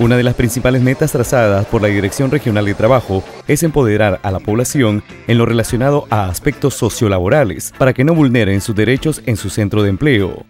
Una de las principales metas trazadas por la Dirección Regional de Trabajo es empoderar a la población en lo relacionado a aspectos sociolaborales para que no vulneren sus derechos en su centro de empleo.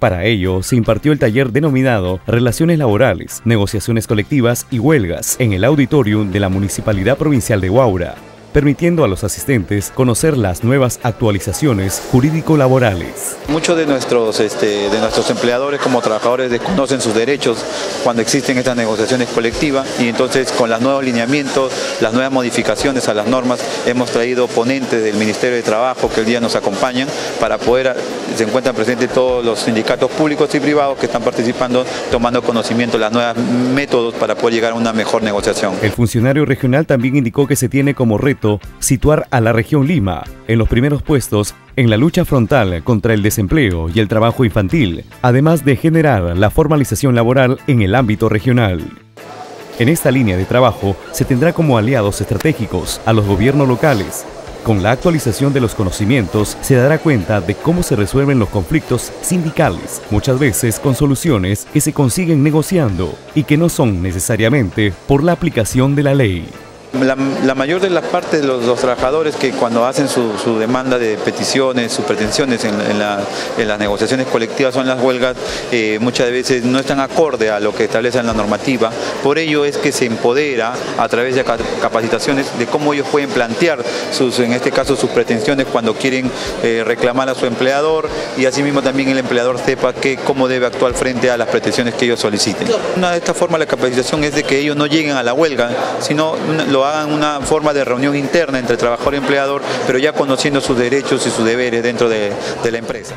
Para ello, se impartió el taller denominado Relaciones Laborales, Negociaciones Colectivas y Huelgas en el auditorium de la Municipalidad Provincial de Huaura permitiendo a los asistentes conocer las nuevas actualizaciones jurídico-laborales. Muchos de nuestros, este, de nuestros empleadores como trabajadores desconocen sus derechos cuando existen estas negociaciones colectivas y entonces con los nuevos lineamientos, las nuevas modificaciones a las normas, hemos traído ponentes del Ministerio de Trabajo que el día nos acompañan para poder, se encuentran presentes todos los sindicatos públicos y privados que están participando, tomando conocimiento de los nuevos métodos para poder llegar a una mejor negociación. El funcionario regional también indicó que se tiene como reto situar a la región Lima en los primeros puestos en la lucha frontal contra el desempleo y el trabajo infantil, además de generar la formalización laboral en el ámbito regional. En esta línea de trabajo se tendrá como aliados estratégicos a los gobiernos locales. Con la actualización de los conocimientos se dará cuenta de cómo se resuelven los conflictos sindicales, muchas veces con soluciones que se consiguen negociando y que no son necesariamente por la aplicación de la ley. La, mayor de las partes de los, trabajadores que cuando hacen su, demanda de peticiones, sus pretensiones en, las negociaciones colectivas o en las huelgas, eh, muchas veces no están acorde a lo que establece la normativa. Por ello es que se empodera a través de capacitaciones de cómo ellos pueden plantear, sus, en este caso, sus pretensiones cuando quieren eh, reclamar a su empleador y asimismo también el empleador sepa que, cómo debe actuar frente a las pretensiones que ellos soliciten. Una de estas formas de capacitación es de que ellos no lleguen a la huelga, sino hagan una forma de reunión interna entre trabajador y empleador, pero ya conociendo sus derechos y sus deberes dentro de, de la empresa.